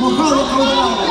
Mojado